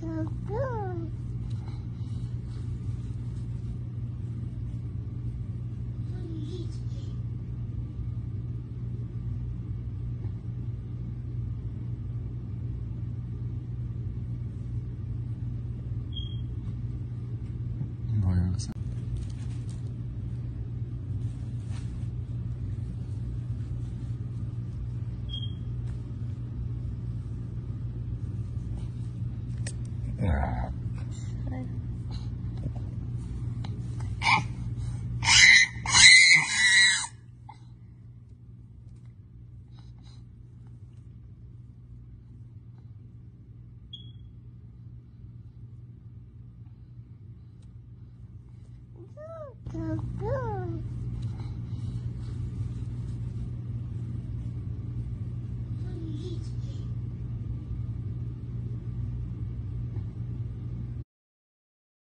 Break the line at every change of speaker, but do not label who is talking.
Good. Good.